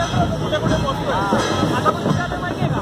छोटे मोटे पॉसिबल मतलब कुछ क्या मांगिएगा